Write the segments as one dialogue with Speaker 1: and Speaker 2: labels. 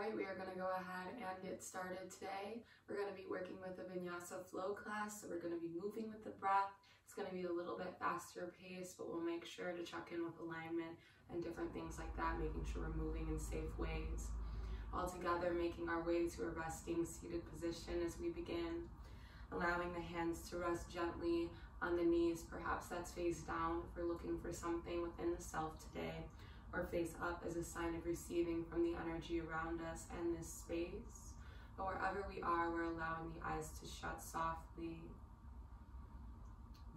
Speaker 1: right, we are going to go ahead and get started today. We're going to be working with the Vinyasa flow class, so we're going to be moving with the breath. It's going to be a little bit faster pace, but we'll make sure to check in with alignment and different things like that, making sure we're moving in safe ways. All together, making our way to a resting seated position as we begin. Allowing the hands to rest gently on the knees. Perhaps that's face down if we're looking for something within the self today or face up as a sign of receiving from the energy around us and this space. But wherever we are, we're allowing the eyes to shut softly.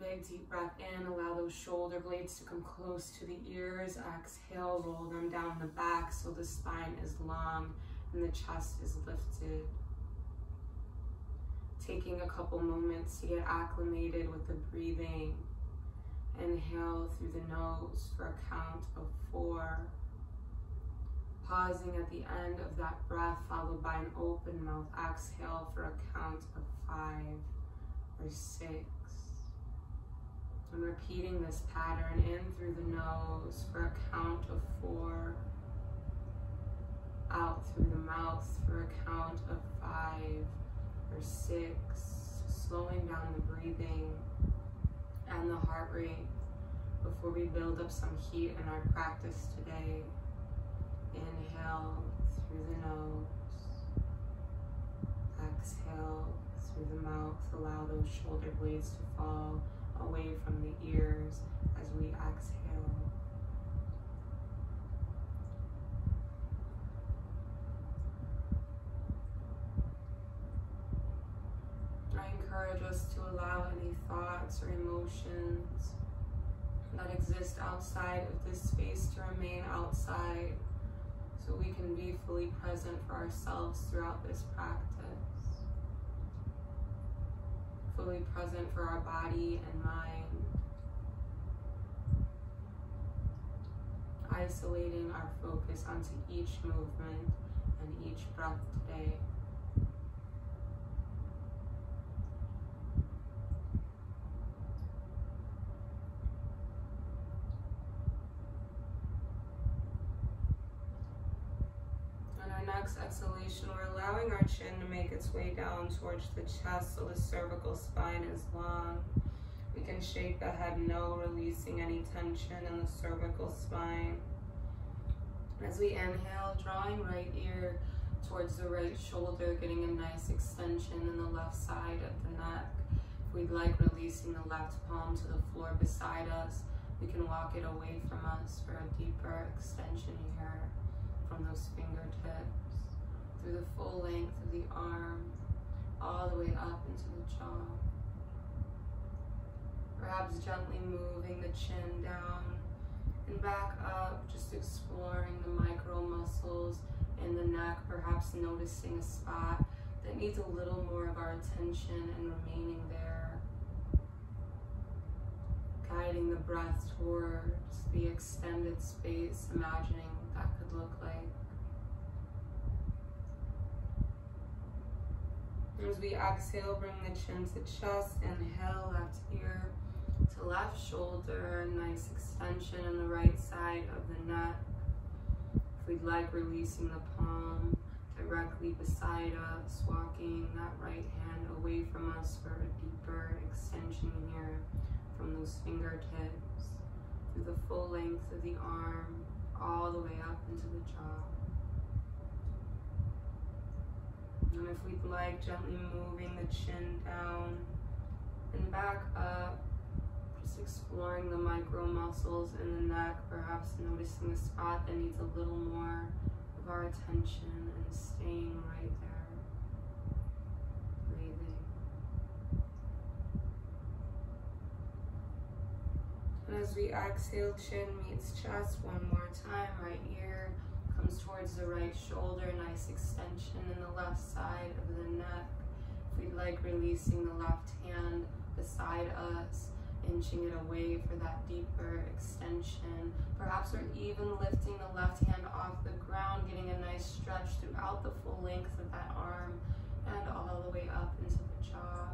Speaker 1: Big deep breath in, allow those shoulder blades to come close to the ears. Exhale, roll them down the back so the spine is long and the chest is lifted. Taking a couple moments to get acclimated with the breathing. Inhale through the nose for a count of four. Pausing at the end of that breath, followed by an open mouth exhale for a count of five or six. And repeating this pattern in through the nose for a count of four. Out through the mouth for a count of five or six. Slowing down the breathing and the heart rate before we build up some heat in our practice today. Inhale through the nose. Exhale through the mouth. Allow those shoulder blades to fall away from the ears as we exhale. I encourage us to allow any thoughts or emotions that exist outside of this space to remain outside so we can be fully present for ourselves throughout this practice. Fully present for our body and mind. Isolating our focus onto each movement and each breath today. next exhalation, we're allowing our chin to make its way down towards the chest so the cervical spine is long. We can shake the head no, releasing any tension in the cervical spine. As we inhale, drawing right ear towards the right shoulder, getting a nice extension in the left side of the neck. If we'd like, releasing the left palm to the floor beside us, we can walk it away from us for a deeper extension here from those fingertips through the full length of the arm, all the way up into the jaw. Perhaps gently moving the chin down and back up, just exploring the micro muscles in the neck, perhaps noticing a spot that needs a little more of our attention and remaining there. Guiding the breath towards the extended space, imagining what that could look like. As we exhale, bring the chin to chest. Inhale, left ear to left shoulder. Nice extension in the right side of the neck. If we'd like, releasing the palm directly beside us, walking that right hand away from us for a deeper extension here from those fingertips through the full length of the arm, all the way up into the jaw. And if we'd like, gently moving the chin down and back up, just exploring the micro muscles in the neck, perhaps noticing a spot that needs a little more of our attention and staying right there. As we exhale, chin meets chest one more time, right ear comes towards the right shoulder, nice extension in the left side of the neck. If we'd like, releasing the left hand beside us, inching it away for that deeper extension. Perhaps we're even lifting the left hand off the ground, getting a nice stretch throughout the full length of that arm and all the way up into the jaw.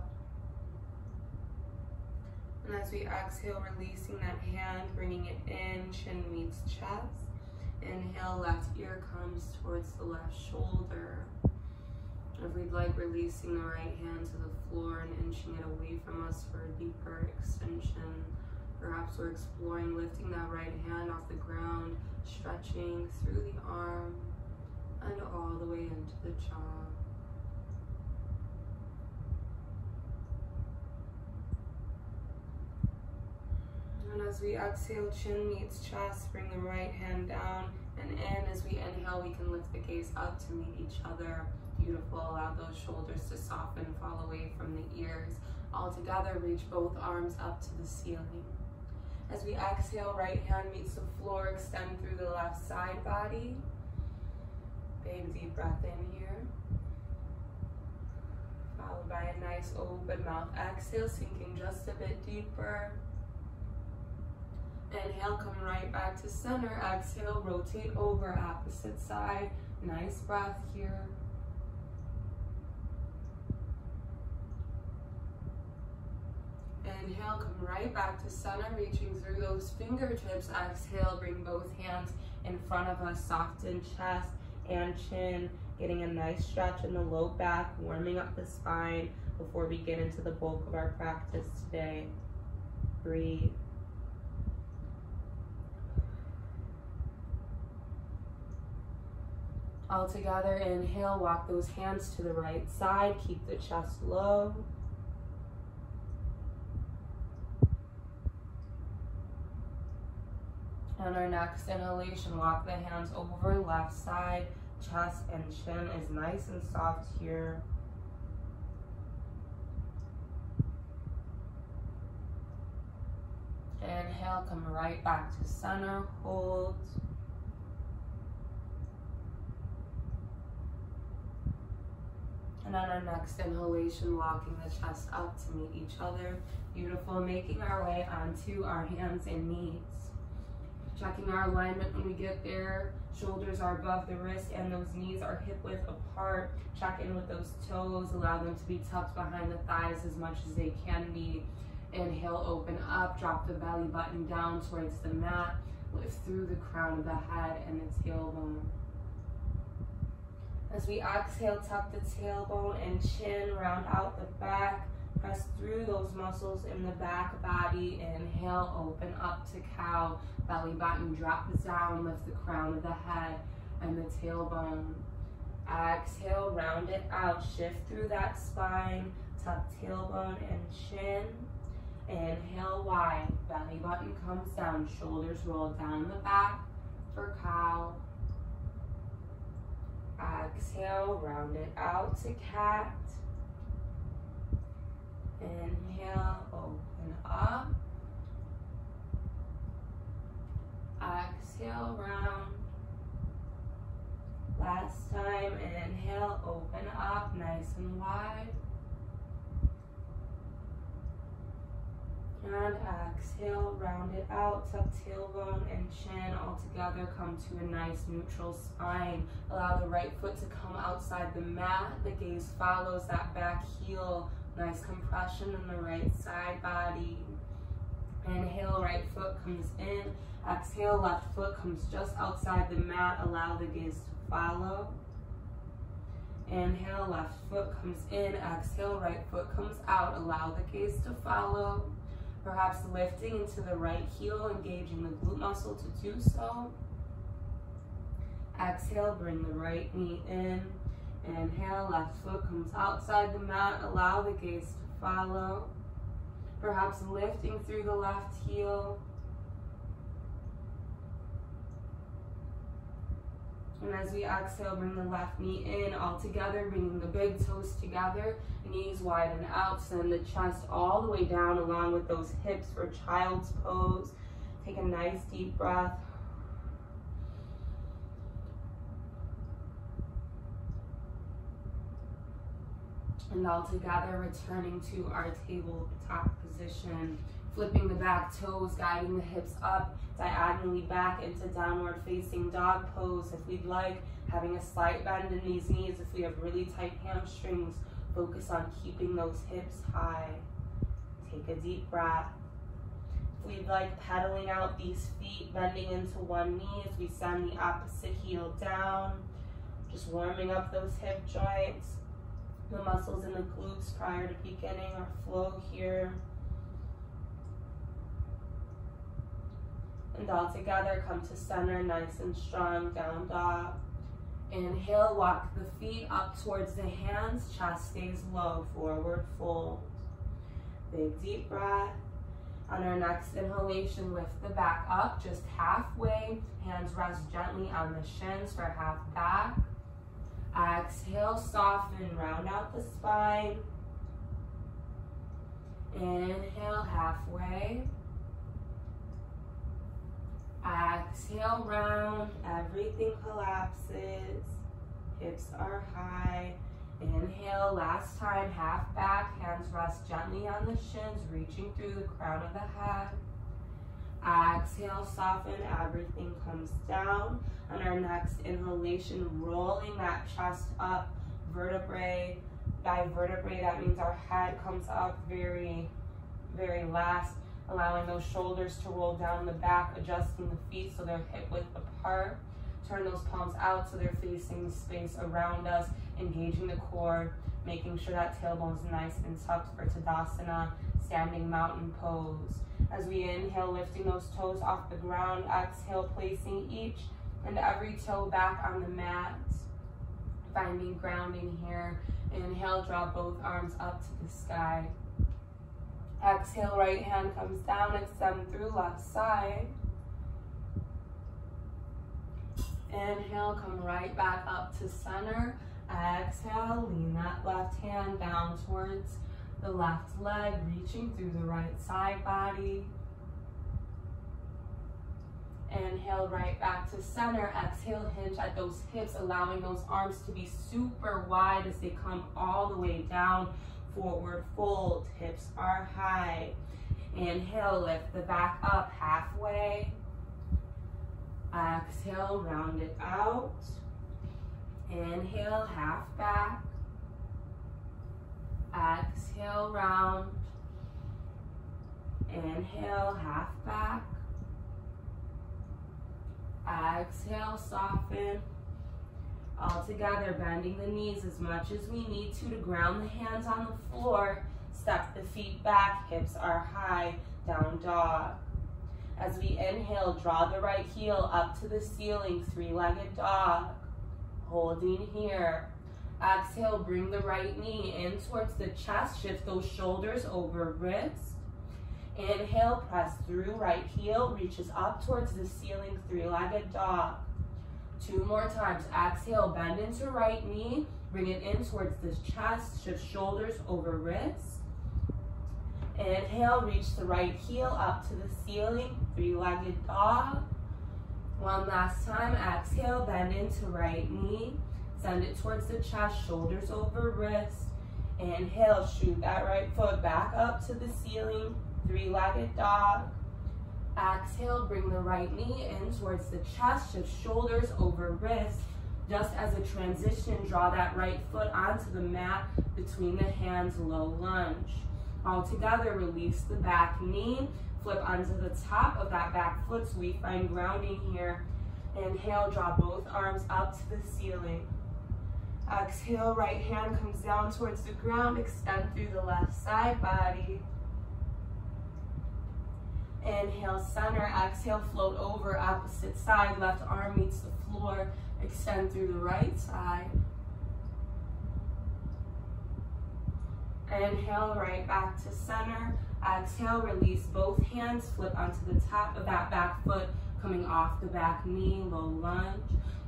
Speaker 1: And as we exhale, releasing that hand, bringing it in, chin meets chest. Inhale, left ear comes towards the left shoulder. If we'd like, releasing the right hand to the floor and inching it away from us for a deeper extension. Perhaps we're exploring lifting that right hand off the ground, stretching through the arm and all the way into the jaw. And as we exhale, chin meets chest, bring the right hand down and in. As we inhale, we can lift the gaze up to meet each other. Beautiful. Allow those shoulders to soften, fall away from the ears. All together, reach both arms up to the ceiling. As we exhale, right hand meets the floor, extend through the left side body. Big deep breath in here. Followed by a nice open mouth exhale, sinking just a bit deeper. Inhale, come right back to center. Exhale, rotate over, opposite side. Nice breath here. Inhale, come right back to center, reaching through those fingertips. Exhale, bring both hands in front of us, soften chest and chin, getting a nice stretch in the low back, warming up the spine before we get into the bulk of our practice today. Breathe. All together, inhale, walk those hands to the right side, keep the chest low. On our next inhalation, walk the hands over left side, chest and chin is nice and soft here. Inhale, come right back to center, hold. And on our next inhalation, walking the chest up to meet each other. Beautiful, making our way onto our hands and knees. Checking our alignment when we get there. Shoulders are above the wrist and those knees are hip width apart. Check in with those toes. Allow them to be tucked behind the thighs as much as they can be. Inhale, open up. Drop the belly button down towards the mat. Lift through the crown of the head and the tailbone. As we exhale, tuck the tailbone and chin, round out the back. Press through those muscles in the back body. Inhale, open up to cow. Belly button drops down, lift the crown of the head and the tailbone. Exhale, round it out. Shift through that spine. Tuck tailbone and chin. Inhale wide. Belly button comes down. Shoulders roll down the back for cow. Exhale, round it out to cat. Inhale, open up. Exhale, round. Last time, inhale, open up, nice and wide. And exhale, round it out, tuck tailbone and chin all together. Come to a nice neutral spine. Allow the right foot to come outside the mat. The gaze follows that back heel. Nice compression in the right side body. Inhale, right foot comes in. Exhale, left foot comes just outside the mat. Allow the gaze to follow. Inhale, left foot comes in. Exhale, right foot comes out. Allow the gaze to follow. Perhaps lifting into the right heel, engaging the glute muscle to do so. Exhale, bring the right knee in. Inhale, left foot comes outside the mat. Allow the gaze to follow. Perhaps lifting through the left heel. And as we exhale, bring the left knee in all together, bringing the big toes together, knees widen out, send the chest all the way down along with those hips for child's pose. Take a nice deep breath. And all together, returning to our tabletop position flipping the back toes, guiding the hips up, diagonally back into downward facing dog pose if we'd like, having a slight bend in these knees if we have really tight hamstrings, focus on keeping those hips high. Take a deep breath. If we'd like pedaling out these feet, bending into one knee as we send the opposite heel down. Just warming up those hip joints. The muscles in the glutes prior to beginning our flow here. And all together, come to center, nice and strong, down dog. Inhale, walk the feet up towards the hands, chest stays low, forward fold. Big deep breath. On our next inhalation, lift the back up just halfway. Hands rest gently on the shins for half back. Exhale, soften, round out the spine. Inhale, halfway. Exhale, round, everything collapses. Hips are high. Inhale, last time, half back, hands rest gently on the shins, reaching through the crown of the head. Exhale, soften, everything comes down. On our next inhalation, rolling that chest up, vertebrae by vertebrae. That means our head comes up very, very last, allowing those shoulders to roll down the back, adjusting the feet so they're hip width apart. Turn those palms out so they're facing space around us, engaging the core, making sure that tailbone's nice and tucked for Tadasana, standing mountain pose. As we inhale, lifting those toes off the ground, exhale, placing each and every toe back on the mat. Finding grounding here. Inhale, draw both arms up to the sky. Exhale, right hand comes down, extend through left side. Inhale, come right back up to center. Exhale, lean that left hand down towards the left leg, reaching through the right side body. Inhale right back to center. Exhale, hinge at those hips, allowing those arms to be super wide as they come all the way down. Forward fold, hips are high. Inhale, lift the back up halfway. Exhale, round it out. Inhale, half back. Exhale, round. Inhale, half back. Exhale, soften. All together, bending the knees as much as we need to to ground the hands on the floor. Step the feet back, hips are high, down dog. As we inhale, draw the right heel up to the ceiling, three-legged dog. Holding here. Exhale, bring the right knee in towards the chest. Shift those shoulders over wrists. Inhale, press through, right heel reaches up towards the ceiling, three-legged dog. Two more times. Exhale, bend into right knee. Bring it in towards the chest. Shift shoulders over wrists. Inhale, reach the right heel up to the ceiling, three-legged dog. One last time, exhale, bend into right knee. Send it towards the chest, shoulders over wrist. Inhale, shoot that right foot back up to the ceiling, three-legged dog. Exhale, bring the right knee in towards the chest, shift shoulders over wrist. Just as a transition, draw that right foot onto the mat between the hands, low lunge. All together, release the back knee, flip onto the top of that back foot so we find grounding here. Inhale, draw both arms up to the ceiling. Exhale, right hand comes down towards the ground, extend through the left side body. Inhale, center, exhale, float over, opposite side, left arm meets the floor, extend through the right side. Inhale, right back to center. Exhale, release both hands, flip onto the top of that back foot, coming off the back knee, low lunge.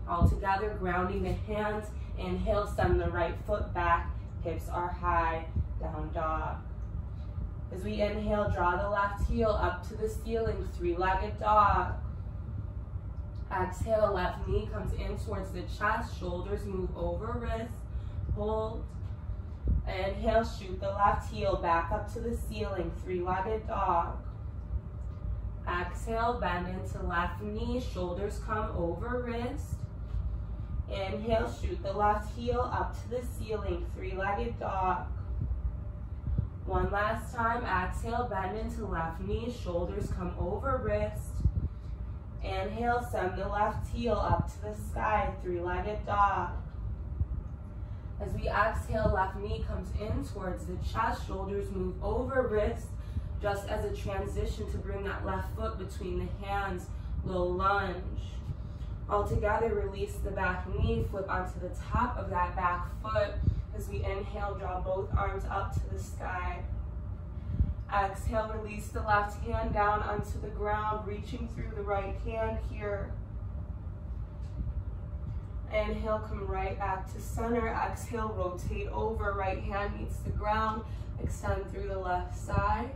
Speaker 1: All together, grounding the hands. Inhale, send the right foot back, hips are high, down dog. As we inhale, draw the left heel up to the ceiling, three-legged dog. Exhale, left knee comes in towards the chest, shoulders move over wrist, hold. Inhale, shoot the left heel back up to the ceiling, three-legged dog. Exhale, bend into left knee, shoulders come over wrist. Inhale, shoot the left heel up to the ceiling, three-legged dog. One last time, exhale, bend into left knee, shoulders come over wrist. Inhale, send the left heel up to the sky, three-legged dog. As we exhale, left knee comes in towards the chest, shoulders move over wrist, just as a transition to bring that left foot between the hands, low lunge. All together, release the back knee, flip onto the top of that back foot. As we inhale, draw both arms up to the sky. Exhale, release the left hand down onto the ground, reaching through the right hand here. Inhale, come right back to center. Exhale, rotate over. Right hand meets the ground. Extend through the left side.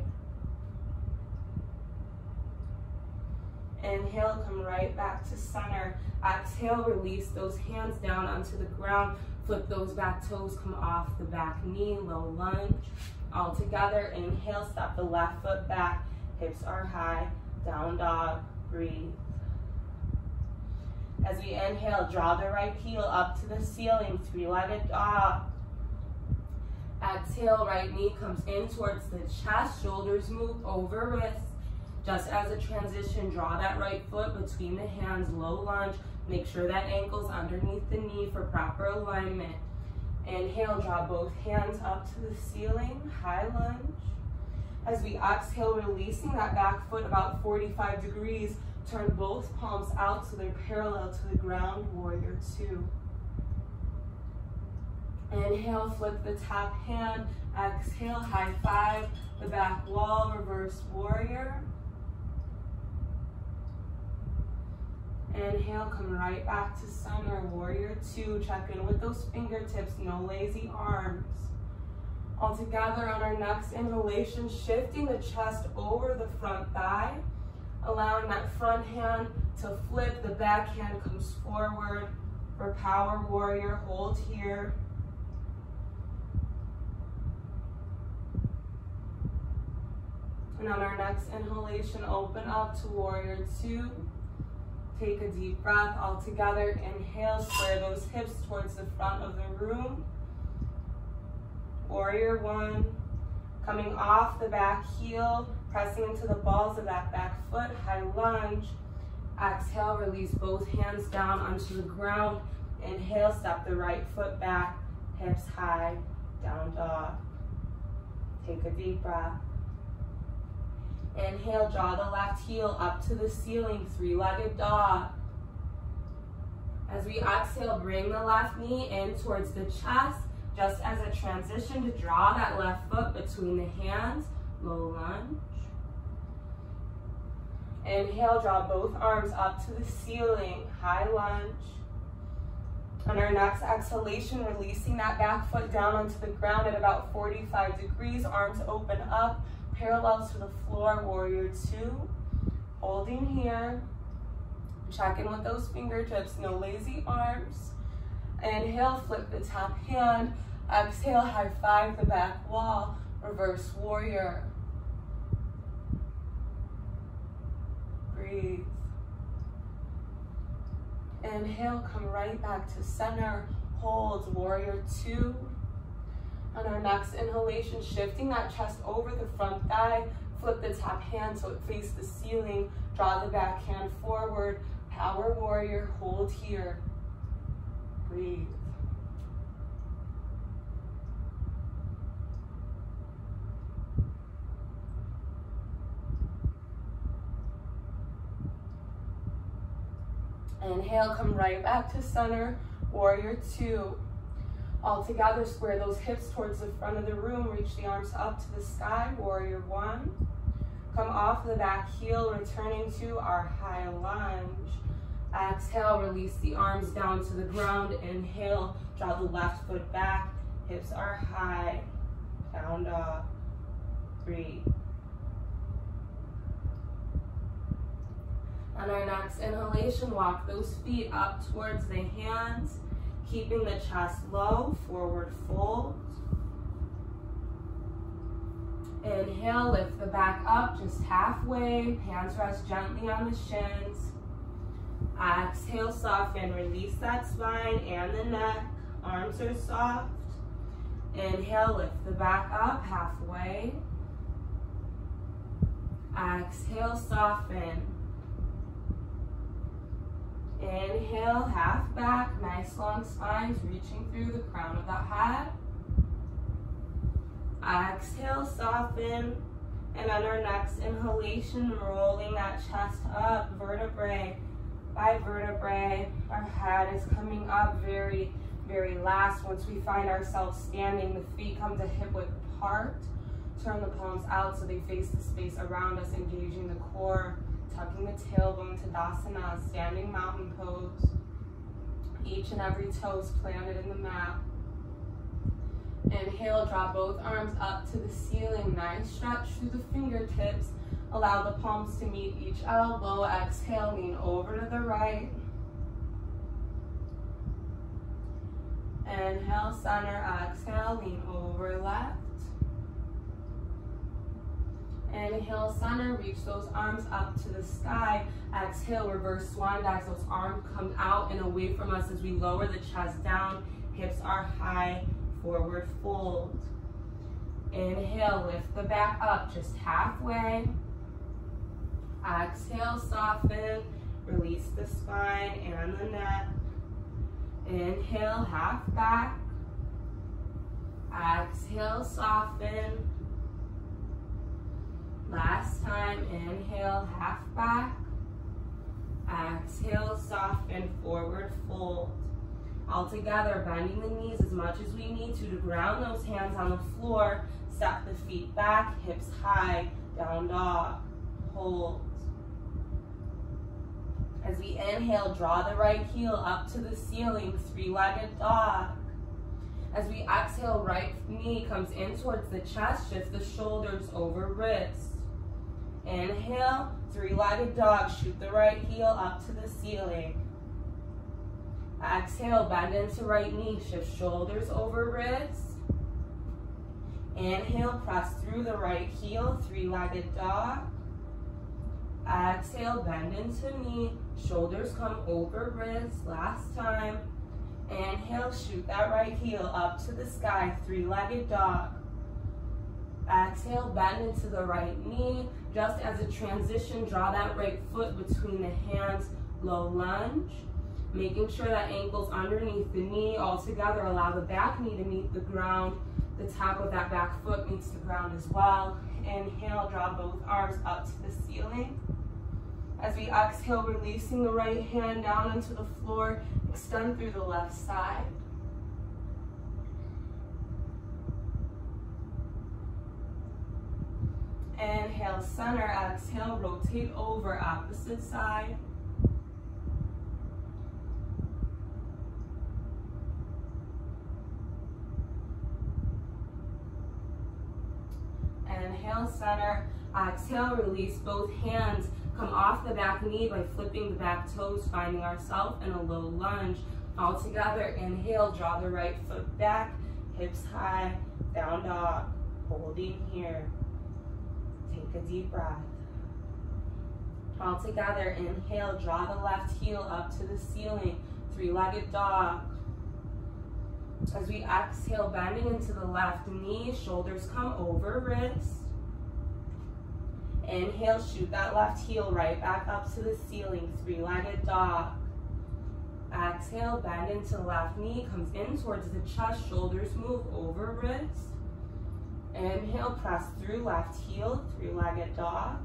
Speaker 1: Inhale, come right back to center. Exhale, release those hands down onto the ground. Flip those back toes, come off the back knee, low lunge. All together, inhale, step the left foot back. Hips are high, down dog, breathe. As we inhale, draw the right heel up to the ceiling, three-legged dog. Exhale, right knee comes in towards the chest, shoulders move over wrist. Just as a transition, draw that right foot between the hands, low lunge. Make sure that ankle's underneath the knee for proper alignment. Inhale, draw both hands up to the ceiling, high lunge. As we exhale, releasing that back foot about 45 degrees, turn both palms out so they're parallel to the ground, warrior two. Inhale, flip the top hand. Exhale, high five, the back wall, reverse warrior. Inhale, come right back to center, warrior two. Check in with those fingertips, no lazy arms. All together on our next inhalation, shifting the chest over the front thigh, allowing that front hand to flip, the back hand comes forward for power warrior, hold here. And on our next inhalation, open up to warrior two. Take a deep breath all together. Inhale, square those hips towards the front of the room. Warrior one. Coming off the back heel, pressing into the balls of that back foot, high lunge. Exhale, release both hands down onto the ground. Inhale, step the right foot back, hips high, down dog. Take a deep breath. Inhale, draw the left heel up to the ceiling, three-legged dog. As we exhale, bring the left knee in towards the chest, just as a transition to draw that left foot between the hands, low lunge. Inhale, draw both arms up to the ceiling, high lunge. On our next exhalation, releasing that back foot down onto the ground at about 45 degrees, arms open up, parallel to the floor, warrior two. Holding here. Check in with those fingertips, no lazy arms. Inhale, flip the top hand. Exhale, high five the back wall. Reverse warrior. Breathe. Inhale, come right back to center. Hold, warrior two. On our next inhalation, shifting that chest over the front thigh, flip the top hand so it faces the ceiling, draw the back hand forward, power warrior, hold here, breathe. Inhale, come right back to center, warrior two. All together, square those hips towards the front of the room. Reach the arms up to the sky, warrior one. Come off the back heel, returning to our high lunge. Exhale, release the arms down to the ground. Inhale, draw the left foot back. Hips are high. Down dog. Breathe. On our next inhalation, walk those feet up towards the hands keeping the chest low, forward fold. Inhale, lift the back up just halfway. Hands rest gently on the shins. Exhale, soften. Release that spine and the neck. Arms are soft. Inhale, lift the back up halfway. Exhale, soften. Inhale, half back, nice long spines, reaching through the crown of the head. Exhale, soften. And on our next inhalation, rolling that chest up, vertebrae by vertebrae. Our head is coming up very, very last. Once we find ourselves standing, the feet come to hip width apart. Turn the palms out so they face the space around us, engaging the core, tucking the tailbone to Tadasana, standing mountain pose. Each and every toe is planted in the mat. Inhale, draw both arms up to the ceiling. Nice stretch through the fingertips. Allow the palms to meet each elbow. Exhale, lean over to the right. Inhale, center, exhale, lean over left. Inhale, center, reach those arms up to the sky. Exhale, reverse swan dive. Those arms come out and away from us as we lower the chest down. Hips are high, forward fold. Inhale, lift the back up just halfway. Exhale, soften. Release the spine and the neck. Inhale, half back. Exhale, soften. Last time, inhale, half back. Exhale, soften, forward fold. All together, bending the knees as much as we need to to ground those hands on the floor. Step the feet back, hips high, down dog. Hold. As we inhale, draw the right heel up to the ceiling, three-legged dog. As we exhale, right knee comes in towards the chest, shift the shoulders over wrists. Inhale, three-legged dog, shoot the right heel up to the ceiling. Exhale, bend into right knee, shift shoulders over wrists. Inhale, press through the right heel, three-legged dog. Exhale, bend into knee, shoulders come over wrists, last time. Inhale, shoot that right heel up to the sky, three-legged dog. Exhale, bend into the right knee. Just as a transition, draw that right foot between the hands, low lunge. Making sure that ankle's underneath the knee. All together, allow the back knee to meet the ground. The top of that back foot meets the ground as well. Inhale, draw both arms up to the ceiling. As we exhale, releasing the right hand down into the floor, extend through the left side. Inhale, center, exhale, rotate over, opposite side. Inhale, center, exhale, release both hands. Come off the back knee by flipping the back toes, finding ourselves in a low lunge. All together, inhale, draw the right foot back, hips high, down dog, holding here. Take a deep breath. All together, inhale, draw the left heel up to the ceiling, three-legged dog. As we exhale, bending into the left knee, shoulders come over wrists. Inhale, shoot that left heel right back up to the ceiling, three-legged dog. Exhale, bend into left knee, comes in towards the chest, shoulders move over wrists. Inhale, press through left heel, three-legged dog.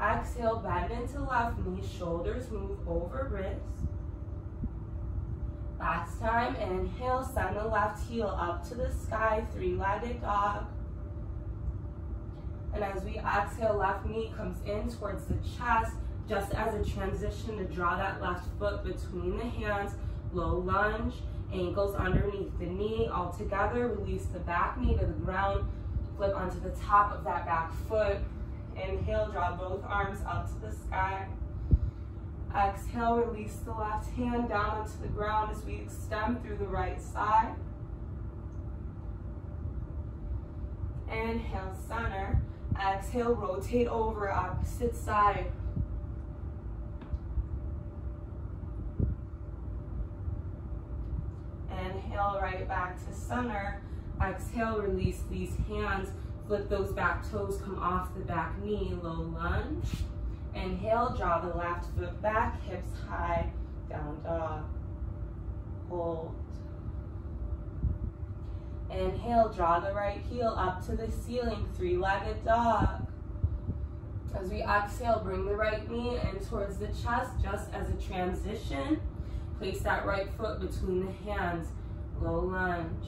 Speaker 1: Exhale, bend into left knee, shoulders move over wrists. Last time, inhale, send the left heel up to the sky, three-legged dog. And as we exhale, left knee comes in towards the chest, just as a transition to draw that left foot between the hands, low lunge, ankles underneath the knee. All together, release the back knee to the ground. Flip onto the top of that back foot. Inhale, draw both arms up to the sky. Exhale, release the left hand down onto the ground as we extend through the right side. Inhale, center. Exhale, rotate over, opposite side. Inhale, right back to center. Exhale, release these hands. Flip those back toes, come off the back knee, low lunge. Inhale, draw the left foot back, hips high, down dog. Hold. Inhale, draw the right heel up to the ceiling, three-legged dog. As we exhale, bring the right knee in towards the chest, just as a transition. Place that right foot between the hands, low lunge.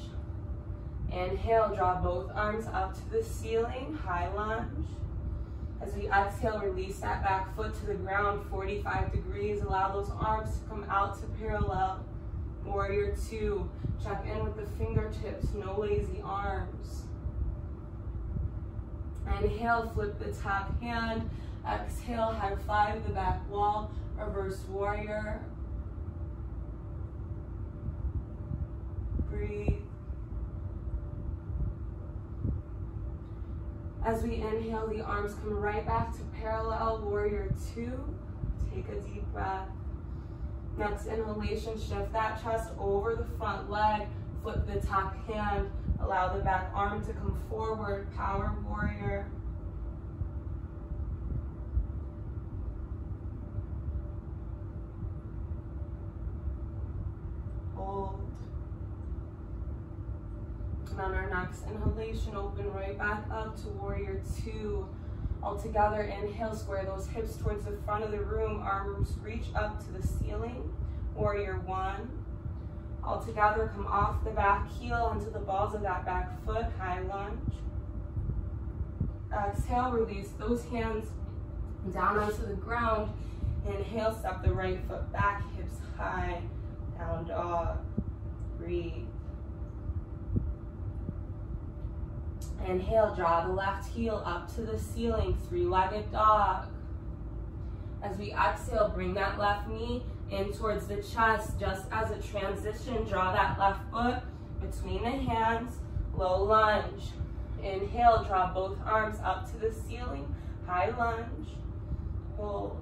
Speaker 1: Inhale, draw both arms up to the ceiling, high lunge. As we exhale, release that back foot to the ground, 45 degrees. Allow those arms to come out to parallel. Warrior two, check in with the fingertips, no lazy arms. Inhale, flip the top hand. Exhale, high five the back wall, reverse warrior. Breathe. As we inhale, the arms come right back to parallel, warrior two. Take a deep breath. Next inhalation, shift that chest over the front leg, flip the top hand, allow the back arm to come forward, power warrior. Hold. On our next inhalation, open right back up to warrior two. All together, inhale, square those hips towards the front of the room, arms reach up to the ceiling. Warrior one. All together, come off the back heel onto the balls of that back foot, high lunge. Exhale, release those hands down onto the ground. Inhale, step the right foot back, hips high, down dog. Breathe. Inhale, draw the left heel up to the ceiling, three-legged dog. As we exhale, bring that left knee in towards the chest. Just as a transition, draw that left foot between the hands, low lunge. Inhale, draw both arms up to the ceiling, high lunge, hold.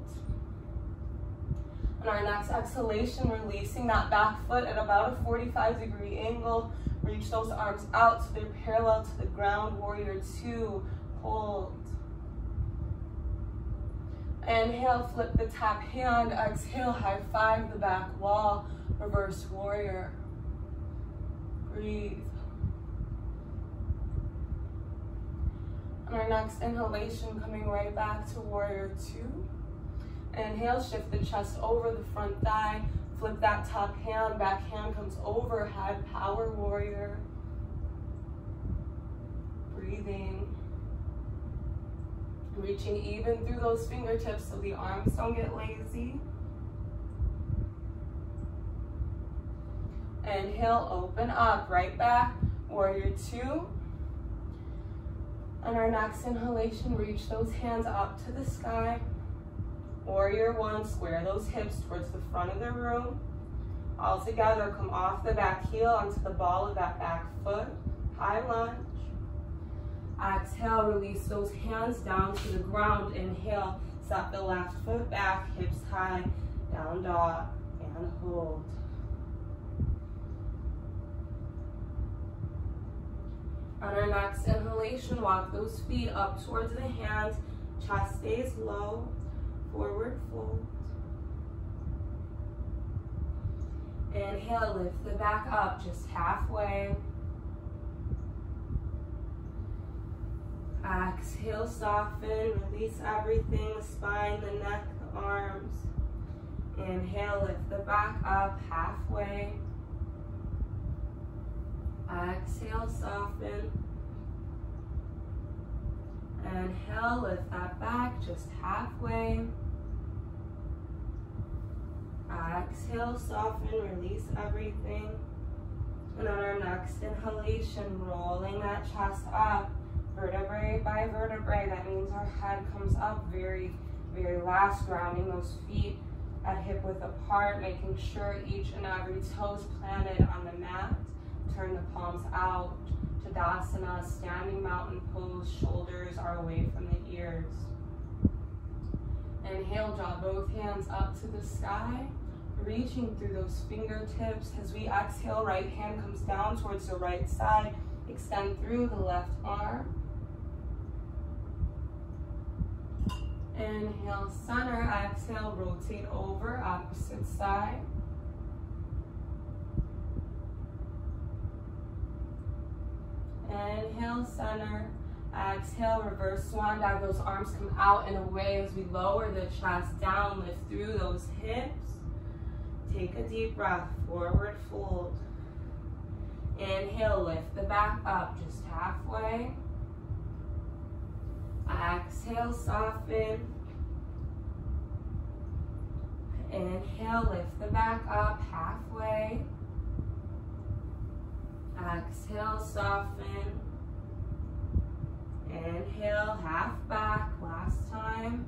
Speaker 1: On our next exhalation, releasing that back foot at about a 45 degree angle, Reach those arms out so they're parallel to the ground. Warrior two, hold. Inhale, flip the top hand. Exhale, high five the back wall. Reverse warrior. Breathe. On our next inhalation, coming right back to warrior two. Inhale, shift the chest over the front thigh. Flip that top hand, back hand comes overhead, power warrior. Breathing. Reaching even through those fingertips so the arms don't get lazy. Inhale, open up, right back, warrior two. On our next inhalation, reach those hands up to the sky. Warrior one, square those hips towards the front of the room. All together, come off the back heel onto the ball of that back foot. High lunge. Exhale, release those hands down to the ground. Inhale, step the left foot back, hips high, down dog, and hold. On our next inhalation, walk those feet up towards the hands, chest stays low, forward fold. Inhale, lift the back up just halfway. Exhale, soften, release everything, the spine, the neck, the arms. Inhale, lift the back up halfway. Exhale, soften. Inhale, lift that back just halfway. Exhale, soften, release everything. And on our next inhalation, rolling that chest up, vertebrae by vertebrae. That means our head comes up very, very last, grounding those feet at hip width apart, making sure each and every toe is planted on the mat. Turn the palms out. Tadasana, standing mountain pose, shoulders are away from the ears. Inhale, draw both hands up to the sky. Reaching through those fingertips. As we exhale, right hand comes down towards the right side. Extend through the left arm. Inhale, center. Exhale, rotate over, opposite side. Inhale, center. Exhale, reverse swan dive. Those arms come out and away as we lower the chest down, lift through those hips. Take a deep breath, forward fold. Inhale, lift the back up just halfway. Exhale, soften. Inhale, lift the back up halfway. Exhale, soften. Inhale, half back, last time.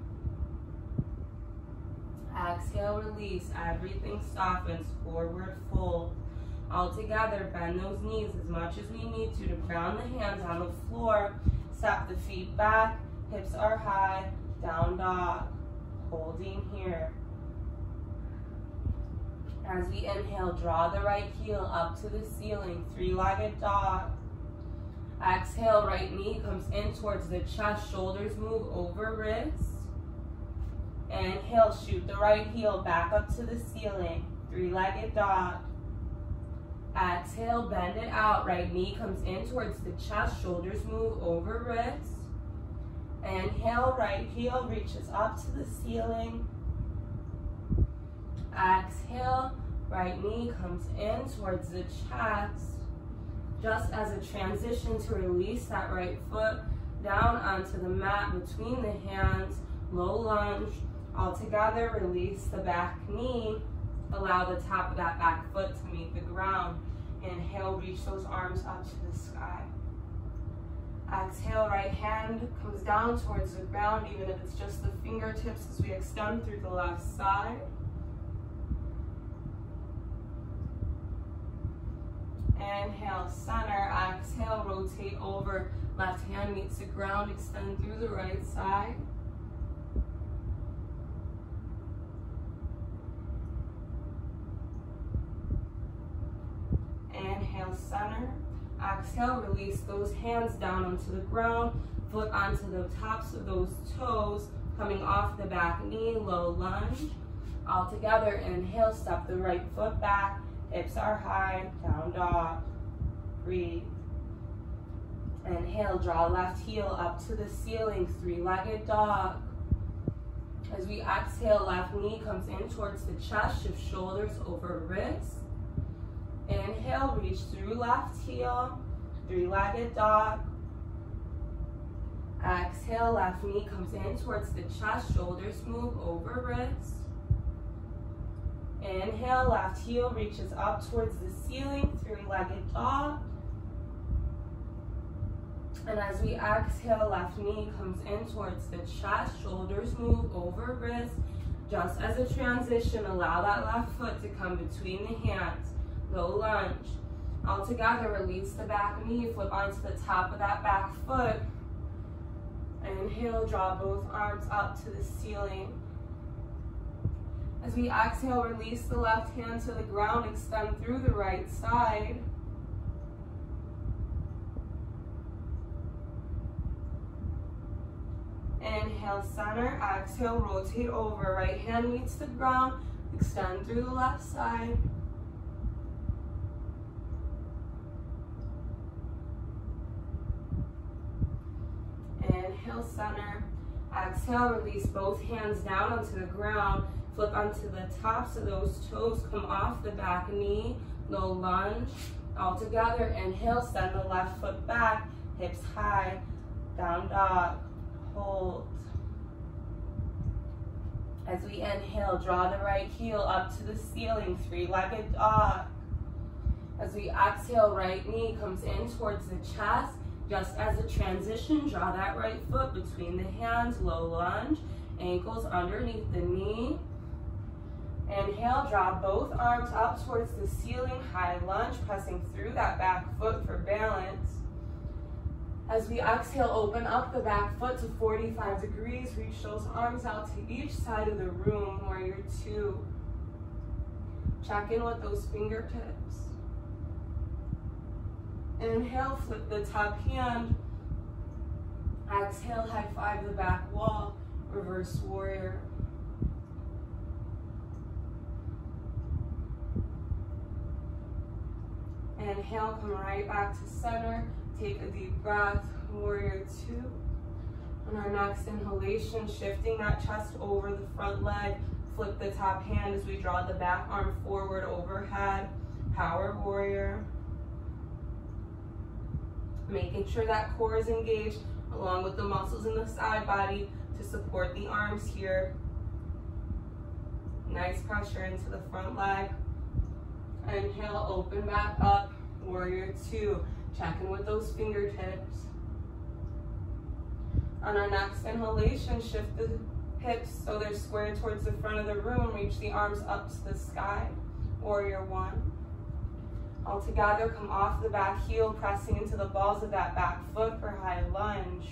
Speaker 1: Exhale, release. Everything softens, forward fold. All together, bend those knees as much as we need to to ground the hands on the floor. Step the feet back, hips are high, down dog. Holding here. As we inhale, draw the right heel up to the ceiling, three-legged dog. Exhale, right knee comes in towards the chest, shoulders move over wrists. Inhale, shoot the right heel back up to the ceiling, three-legged dog. Uh, Exhale, bend it out, right knee comes in towards the chest, shoulders move over wrists. Inhale, right heel reaches up to the ceiling. Exhale, right knee comes in towards the chest. Just as a transition to release that right foot down onto the mat between the hands, low lunge. All together, release the back knee. Allow the top of that back foot to meet the ground. Inhale, reach those arms up to the sky. Exhale, right hand comes down towards the ground, even if it's just the fingertips as we extend through the left side. Inhale, center. Exhale, rotate over. Left hand meets the ground. Extend through the right side. Inhale, center. Exhale, release those hands down onto the ground. Foot onto the tops of those toes, coming off the back knee, low lunge. All together, inhale, step the right foot back, Hips are high, down dog. Breathe. Inhale, draw left heel up to the ceiling, three-legged dog. As we exhale, left knee comes in towards the chest, shift shoulders over wrists. Inhale, reach through left heel, three-legged dog. Exhale, left knee comes in towards the chest, shoulders move over wrists. Inhale, left heel reaches up towards the ceiling, three-legged dog. And as we exhale, left knee comes in towards the chest, shoulders move over wrists. Just as a transition, allow that left foot to come between the hands. Low lunge. All together, release the back knee, flip onto the top of that back foot. Inhale, draw both arms up to the ceiling. As we exhale, release the left hand to the ground, extend through the right side. Inhale, center. Exhale, rotate over. Right hand meets the ground. Extend through the left side. Inhale, center. Uh, exhale, release both hands down onto the ground. Flip onto the tops of those toes, come off the back knee, low lunge. All together, inhale, send the left foot back, hips high, down dog, hold. As we inhale, draw the right heel up to the ceiling, three-legged dog. As we exhale, right knee comes in towards the chest. Just as a transition, draw that right foot between the hands, low lunge, ankles underneath the knee. Inhale, draw both arms up towards the ceiling, high lunge, pressing through that back foot for balance. As we exhale, open up the back foot to 45 degrees. Reach those arms out to each side of the room, warrior two. Check in with those fingertips. Inhale, flip the top hand. Exhale, high five the back wall, reverse warrior. Inhale, come right back to center. Take a deep breath, warrior two. On our next inhalation, shifting that chest over the front leg, flip the top hand as we draw the back arm forward overhead, power warrior. Making sure that core is engaged along with the muscles in the side body to support the arms here. Nice pressure into the front leg. Inhale, open back up, warrior two. Check in with those fingertips. On our next inhalation, shift the hips so they're square towards the front of the room. Reach the arms up to the sky, warrior one. All together, come off the back heel, pressing into the balls of that back foot for high lunge.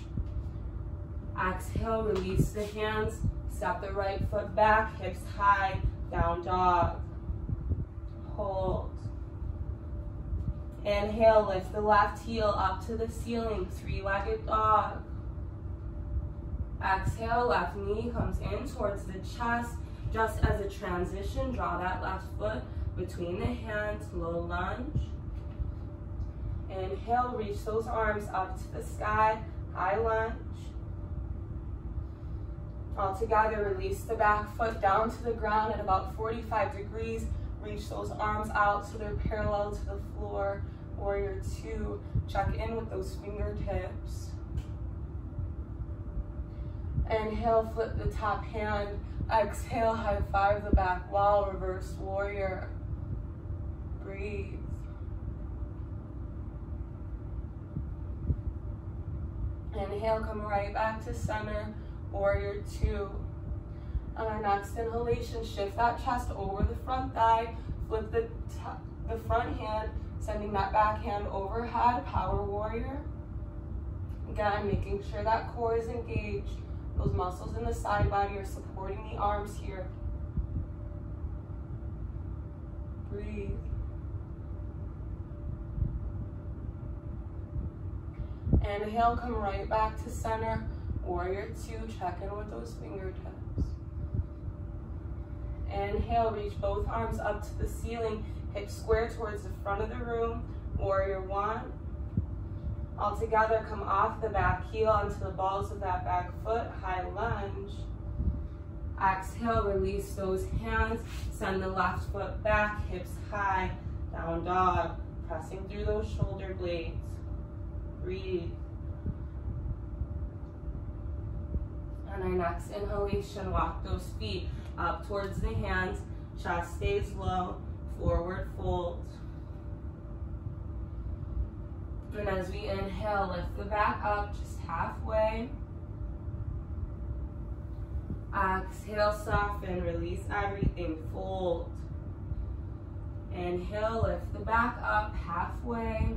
Speaker 1: Exhale, release the hands, step the right foot back, hips high, down dog. Hold. Inhale, lift the left heel up to the ceiling, three-legged dog. Exhale, left knee comes in towards the chest. Just as a transition, draw that left foot between the hands, low lunge. Inhale, reach those arms up to the sky, high lunge. All together, release the back foot down to the ground at about 45 degrees. Reach those arms out so they're parallel to the floor. Warrior two, check in with those fingertips. Inhale, flip the top hand. Exhale, high five the back wall, reverse warrior. Breathe. Inhale, come right back to center, warrior two. On our next inhalation, shift that chest over the front thigh, flip the, the front hand, sending that back hand overhead, power warrior. Again, making sure that core is engaged. Those muscles in the side body are supporting the arms here. Breathe. Inhale, come right back to center. Warrior two, check in with those fingertips. Inhale, reach both arms up to the ceiling, hips square towards the front of the room. Warrior one. All together, come off the back heel onto the balls of that back foot, high lunge. Exhale, release those hands. Send the left foot back, hips high, down dog. Pressing through those shoulder blades. Breathe. On our next inhalation, walk those feet up towards the hands. Chest stays low, forward fold. And as we inhale, lift the back up just halfway. Exhale, soften, release everything, fold. Inhale, lift the back up halfway.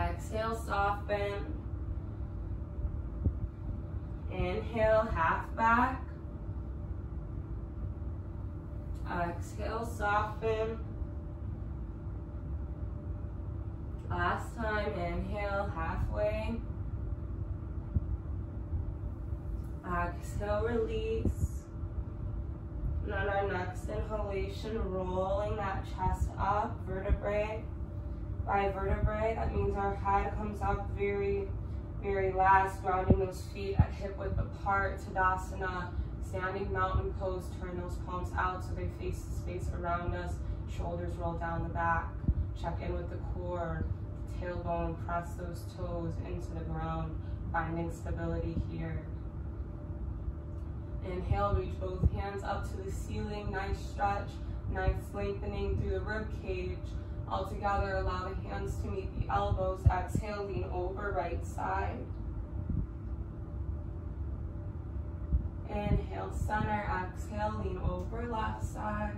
Speaker 1: Exhale, soften. Inhale, half back. Exhale, soften. Last time, inhale halfway. Exhale, release. And on our next inhalation, rolling that chest up, vertebrae by vertebrae. That means our head comes up very, very last, grounding those feet at hip width apart, Tadasana, standing mountain pose, turn those palms out so they face the space around us, shoulders roll down the back, check in with the core, tailbone, press those toes into the ground, finding stability here. Inhale, reach both hands up to the ceiling, nice stretch, nice lengthening through the rib cage. All together, allow the hands to meet the elbows. Exhale, lean over right side. Inhale, center. Exhale, lean over left side.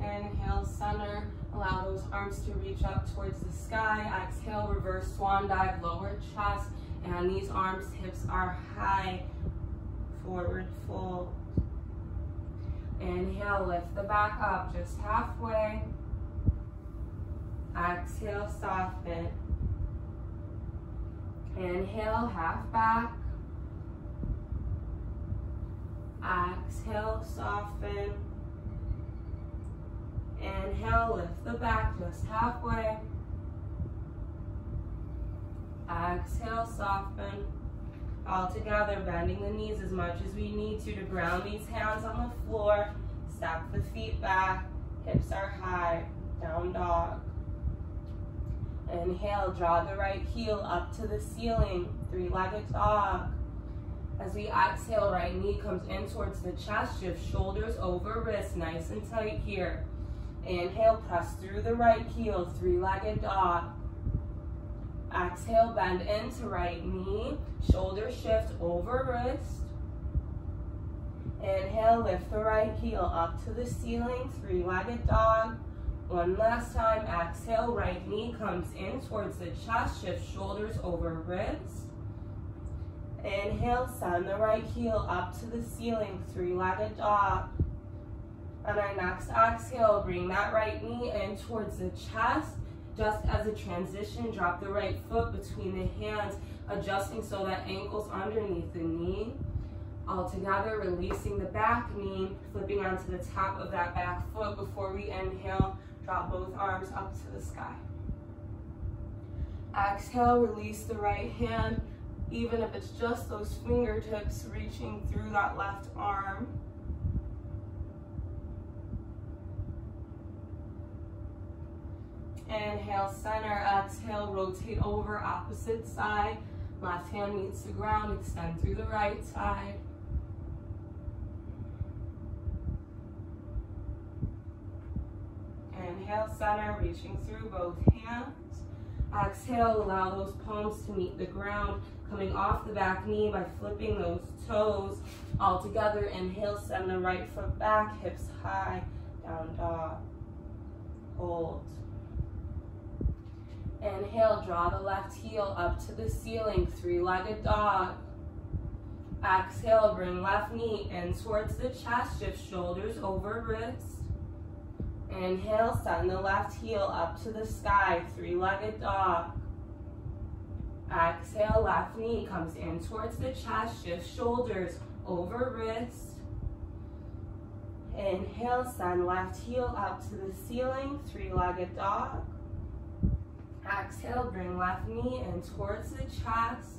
Speaker 1: Inhale, center. Allow those arms to reach up towards the sky. Exhale, reverse swan dive, lower chest. And these arms, hips are high. Forward fold. Inhale, lift the back up just halfway. Exhale, soften. Inhale, half back. Exhale, soften. Inhale, lift the back just halfway. Exhale, soften. All together, bending the knees as much as we need to to ground these hands on the floor. Step the feet back, hips are high, down dog. Inhale, draw the right heel up to the ceiling, three-legged dog. As we exhale, right knee comes in towards the chest, shift shoulders over wrist, nice and tight here. Inhale, press through the right heel, three-legged dog. Exhale, bend into right knee, shoulder shift over wrist. Inhale, lift the right heel up to the ceiling, three-legged dog. One last time, exhale, right knee comes in towards the chest, shift shoulders over wrist. Inhale, send the right heel up to the ceiling, three-legged dog. On our next exhale, bring that right knee in towards the chest. Just as a transition, drop the right foot between the hands, adjusting so that ankle's underneath the knee. All together, releasing the back knee, flipping onto the top of that back foot before we inhale, drop both arms up to the sky. Exhale, release the right hand, even if it's just those fingertips reaching through that left arm. Inhale, center, uh, exhale, rotate over, opposite side. Left hand meets the ground, extend through the right side. Inhale, center, reaching through both hands. Exhale, allow those palms to meet the ground, coming off the back knee by flipping those toes. All together, inhale, send the right foot back, hips high, down dog. Hold. Inhale, draw the left heel up to the ceiling, three-legged dog. Exhale, bring left knee in towards the chest, shift shoulders over wrists. Inhale, send the left heel up to the sky, three-legged dog. Exhale, left knee comes in towards the chest, shift shoulders over wrist. Inhale, send left heel up to the ceiling, three-legged dog. Exhale, bring left knee in towards the chest.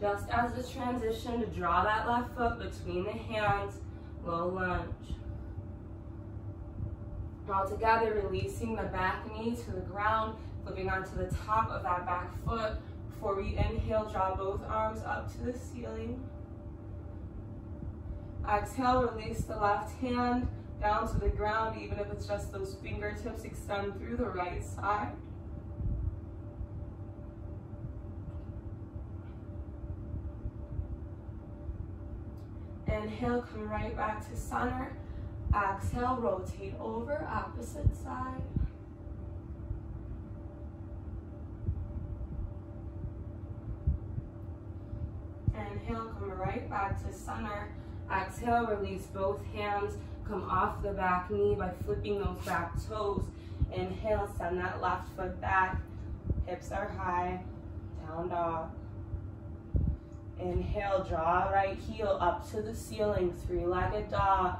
Speaker 1: Just as a transition to draw that left foot between the hands, low lunge. All together, releasing the back knee to the ground, flipping onto the top of that back foot. Before we inhale, draw both arms up to the ceiling. Exhale, release the left hand down to the ground, even if it's just those fingertips extend through the right side. Inhale, come right back to center. Exhale, rotate over, opposite side. Inhale, come right back to center. Exhale, release both hands. Come off the back knee by flipping those back toes. Inhale, send that left foot back. Hips are high, down dog. Inhale, draw right heel up to the ceiling, three-legged dog.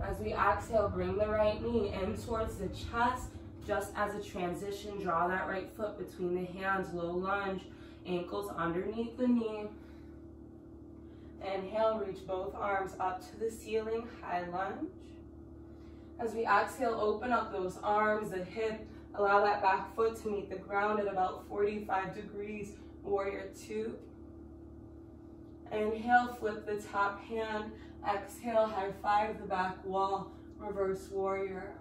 Speaker 1: As we exhale, bring the right knee in towards the chest. Just as a transition, draw that right foot between the hands, low lunge, ankles underneath the knee. Inhale, reach both arms up to the ceiling, high lunge. As we exhale, open up those arms, the hip, allow that back foot to meet the ground at about 45 degrees, warrior two. Inhale, flip the top hand Exhale, high five the back wall, reverse warrior.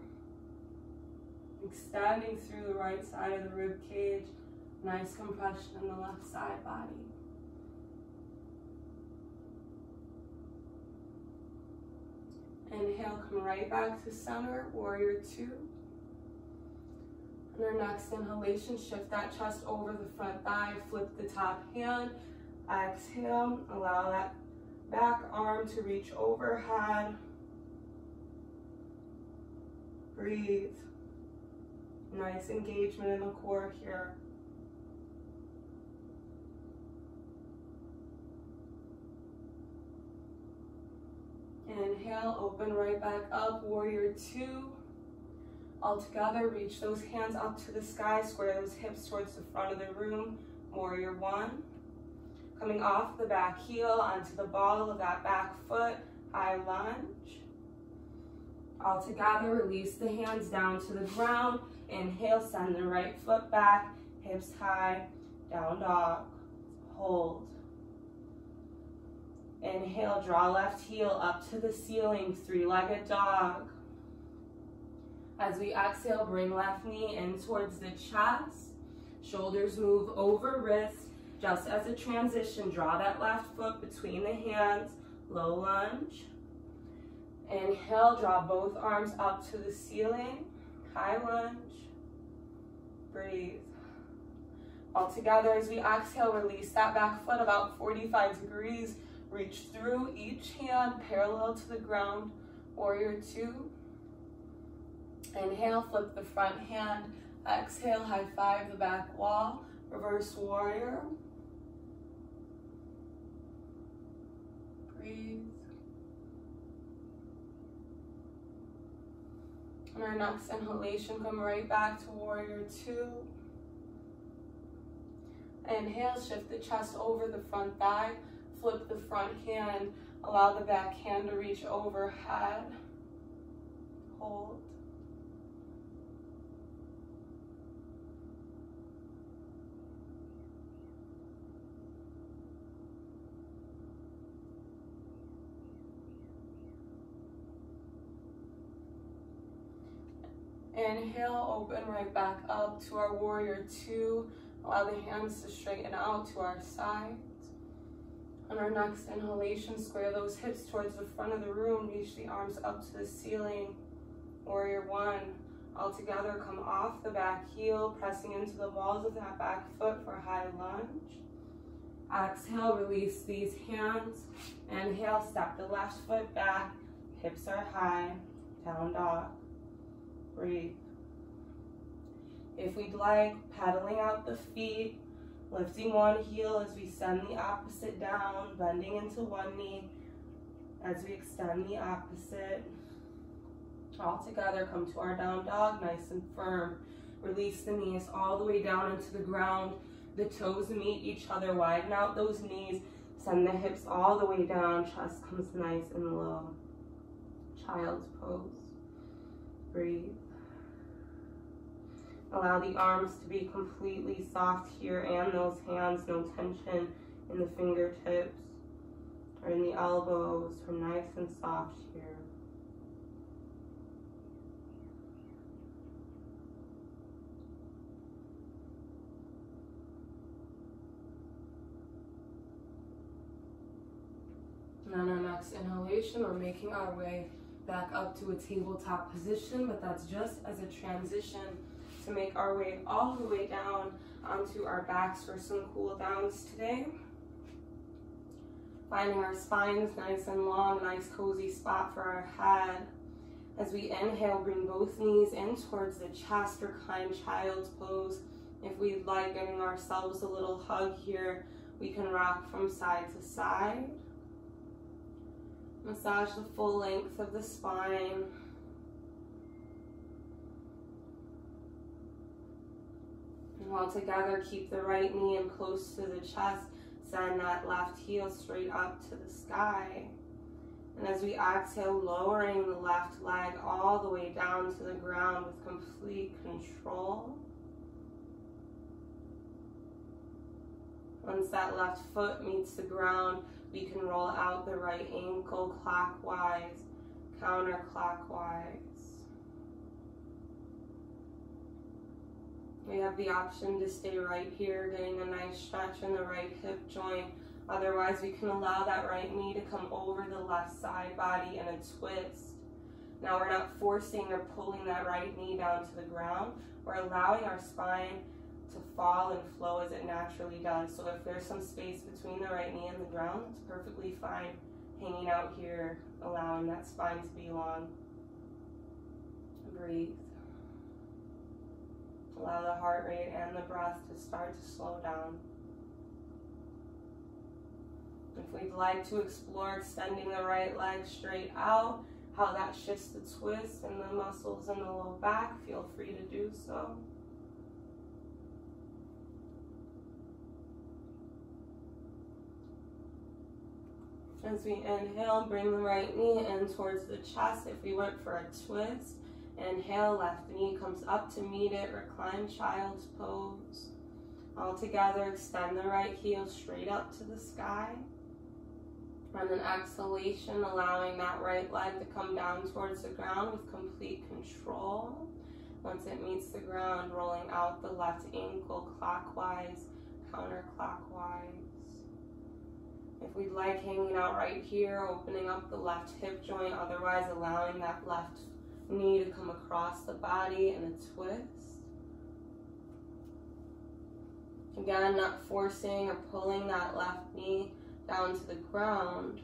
Speaker 1: Extending through the right side of the rib cage. Nice compression in the left side body. Inhale, come right back to center, warrior two. On our next inhalation, shift that chest over the front thigh, flip the top hand. Exhale, allow that Back arm to reach overhead. Breathe. Nice engagement in the core here. Inhale, open right back up, warrior two. All together, reach those hands up to the sky, square those hips towards the front of the room, warrior one. Coming off the back heel onto the ball of that back foot, high lunge. All together, release the hands down to the ground. Inhale, send the right foot back, hips high, down dog. Hold. Inhale, draw left heel up to the ceiling, three-legged dog. As we exhale, bring left knee in towards the chest. Shoulders move over wrist. Just as a transition, draw that left foot between the hands, low lunge. Inhale, draw both arms up to the ceiling, high lunge. Breathe. All together as we exhale, release that back foot about 45 degrees Reach through each hand parallel to the ground, warrior two. Inhale, flip the front hand. Exhale, high five the back wall. Reverse warrior. Breathe. On our next inhalation, come right back to warrior two. Inhale, shift the chest over the front thigh flip the front hand, allow the back hand to reach overhead. Hold. Inhale, open right back up to our warrior two. Allow the hands to straighten out to our side. On our next inhalation, square those hips towards the front of the room, reach the arms up to the ceiling. Warrior one. All together, come off the back heel, pressing into the walls of that back foot for high lunge. Exhale, release these hands. Inhale, step the left foot back. Hips are high, down dog. Breathe. If we'd like, pedaling out the feet, Lifting one heel as we send the opposite down, bending into one knee as we extend the opposite. All together, come to our down dog, nice and firm. Release the knees all the way down into the ground. The toes meet each other, widen out those knees. Send the hips all the way down, chest comes nice and low. Child's pose. Breathe. Allow the arms to be completely soft here and those hands, no tension in the fingertips or in the elbows, or nice and soft here. And on our next inhalation, we're making our way back up to a tabletop position, but that's just as a transition to make our way all the way down onto our backs for some cool downs today. Finding our spines nice and long, nice cozy spot for our head. As we inhale, bring both knees in towards the chest, recline child's pose. If we'd like, giving ourselves a little hug here, we can rock from side to side. Massage the full length of the spine. While together, keep the right knee in close to the chest. Send that left heel straight up to the sky. And as we exhale, lowering the left leg all the way down to the ground with complete control. Once that left foot meets the ground, we can roll out the right ankle clockwise, counterclockwise. We have the option to stay right here, getting a nice stretch in the right hip joint. Otherwise, we can allow that right knee to come over the left side body in a twist. Now we're not forcing or pulling that right knee down to the ground. We're allowing our spine to fall and flow as it naturally does. So if there's some space between the right knee and the ground, it's perfectly fine. hanging out here, allowing that spine to be long. Breathe. Allow the heart rate and the breath to start to slow down. If we'd like to explore extending the right leg straight out, how that shifts the twist and the muscles in the low back, feel free to do so. As we inhale, bring the right knee in towards the chest. If we went for a twist, inhale, left knee comes up to meet it, recline child's pose. All together, extend the right heel straight up to the sky. And an exhalation, allowing that right leg to come down towards the ground with complete control. Once it meets the ground, rolling out the left ankle clockwise, counterclockwise. If we'd like hanging out right here, opening up the left hip joint, otherwise allowing that left knee to come across the body in a twist. Again, not forcing or pulling that left knee down to the ground,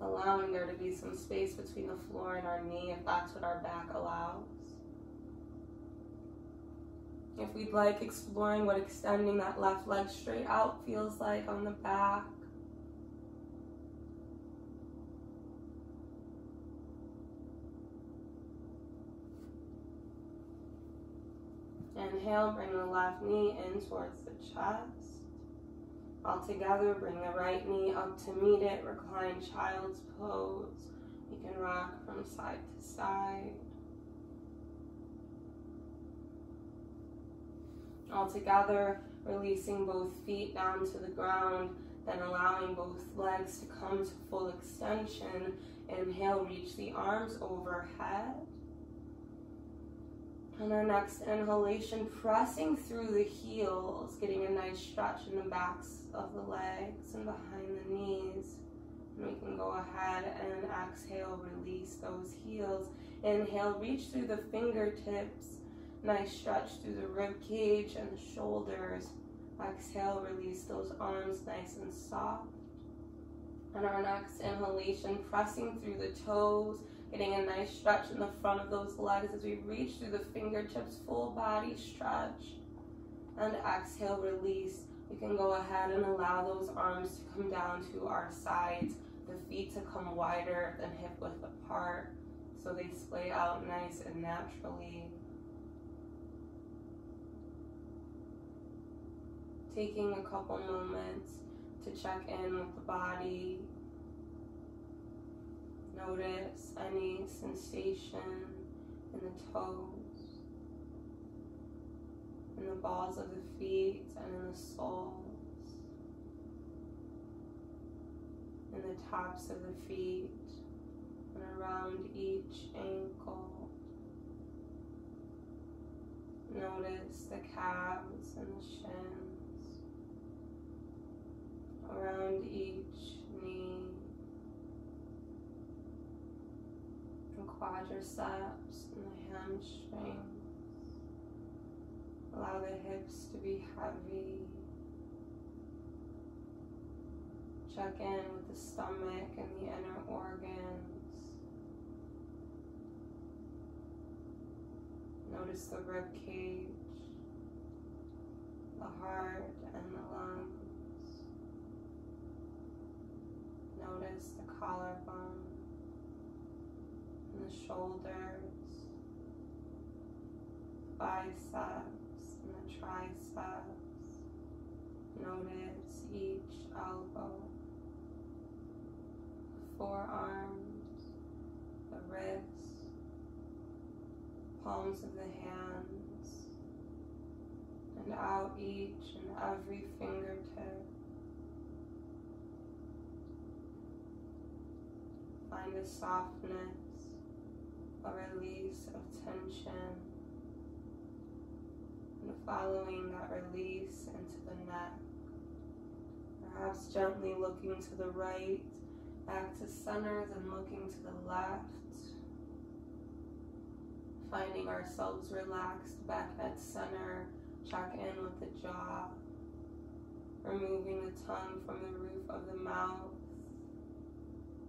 Speaker 1: allowing there to be some space between the floor and our knee if that's what our back allows. If we'd like, exploring what extending that left leg straight out feels like on the back. Inhale, bring the left knee in towards the chest. All together, bring the right knee up to meet it, recline child's pose. You can rock from side to side. All together, releasing both feet down to the ground, then allowing both legs to come to full extension. Inhale, reach the arms overhead. And our next inhalation, pressing through the heels, getting a nice stretch in the backs of the legs and behind the knees. And we can go ahead and exhale, release those heels. Inhale, reach through the fingertips Nice stretch through the rib cage and the shoulders. Exhale, release those arms nice and soft. And our next inhalation, pressing through the toes, getting a nice stretch in the front of those legs as we reach through the fingertips, full body stretch. And exhale, release. We can go ahead and allow those arms to come down to our sides, the feet to come wider than hip width apart so they splay out nice and naturally. taking a couple moments to check in with the body. Notice any sensation in the toes, in the balls of the feet, and in the soles, in the tops of the feet, and around each ankle. Notice the calves and the shins around each quadriceps and the hamstrings. Allow the hips to be heavy. Check in with the stomach and the inner organs. Notice the rib cage, the heart and the lungs. Notice the collarbone the shoulders, biceps and the triceps. Notice each elbow, forearms, the wrists, palms of the hands, and out each and every fingertip. find a softness, a release of tension, and following that release into the neck. Perhaps gently looking to the right, back to center, then looking to the left. Finding ourselves relaxed back at center, check in with the jaw. removing the tongue from the roof of the mouth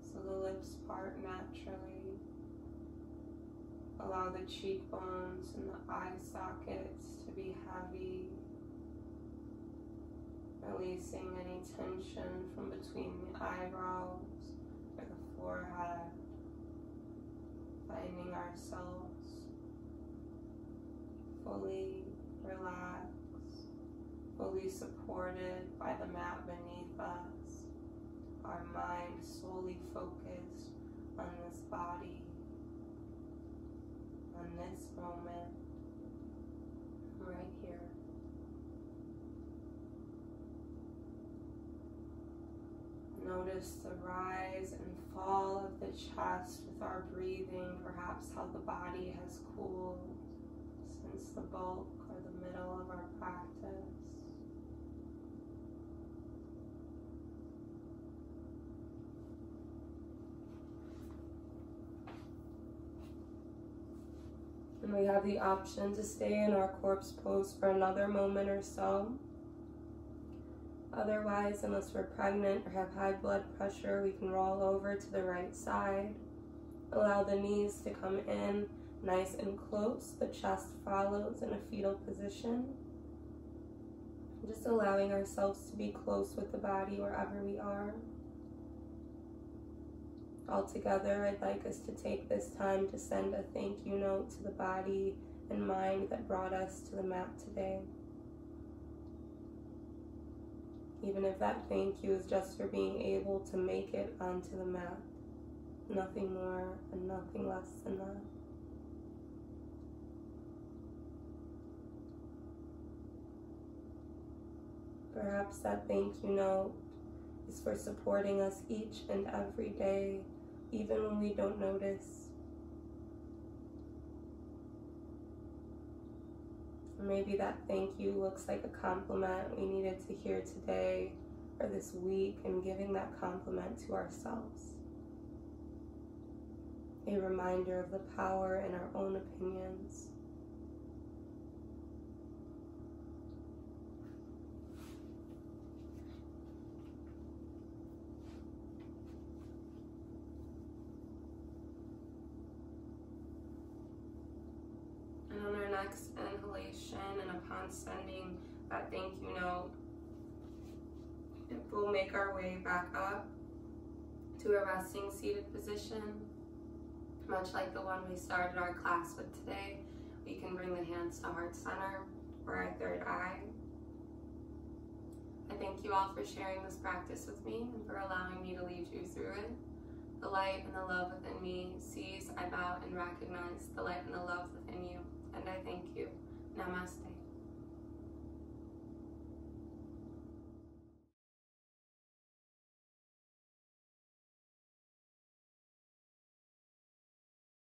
Speaker 1: so the lips part naturally. Allow the cheekbones and the eye sockets to be heavy, releasing any tension from between the eyebrows or the forehead, finding ourselves fully relaxed, fully supported by the mat beneath us, our mind solely focused on this body, on this moment, right here. Notice the rise and fall of the chest with our breathing, perhaps how the body has cooled since the bulk or the middle of our practice. And we have the option to stay in our corpse pose for another moment or so. Otherwise, unless we're pregnant or have high blood pressure, we can roll over to the right side. Allow the knees to come in nice and close. The chest follows in a fetal position. Just allowing ourselves to be close with the body wherever we are. Altogether, I'd like us to take this time to send a thank you note to the body and mind that brought us to the mat today. Even if that thank you is just for being able to make it onto the mat. Nothing more and nothing less than that. Perhaps that thank you note is for supporting us each and every day, even when we don't notice. Maybe that thank you looks like a compliment we needed to hear today or this week and giving that compliment to ourselves. A reminder of the power in our own opinions. Upon sending that thank you note, we'll make our way back up to a resting seated position. Much like the one we started our class with today, we can bring the hands to heart center or our third eye. I thank you all for sharing this practice with me and for allowing me to lead you through it. The light and the love within me sees, I bow, and recognize the light and the love within you and I thank you. Namaste.